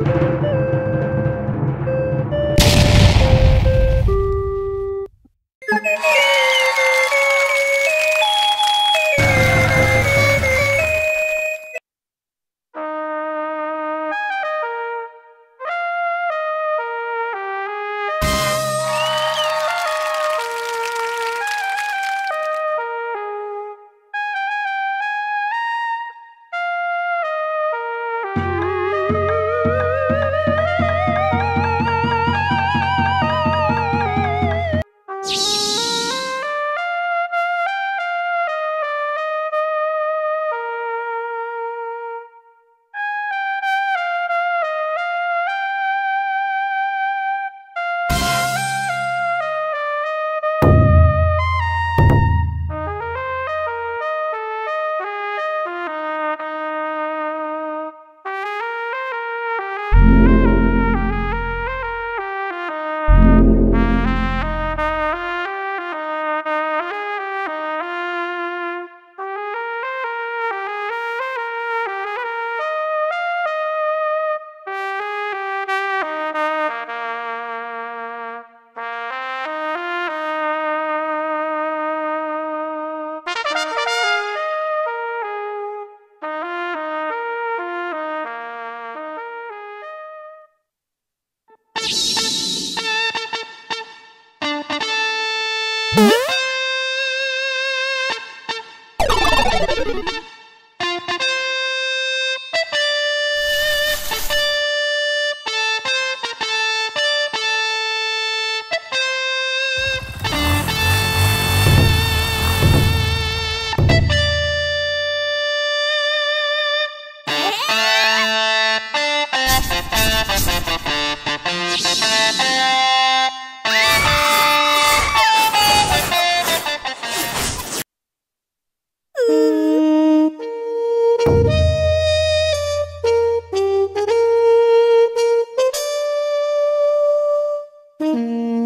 you you Mhm.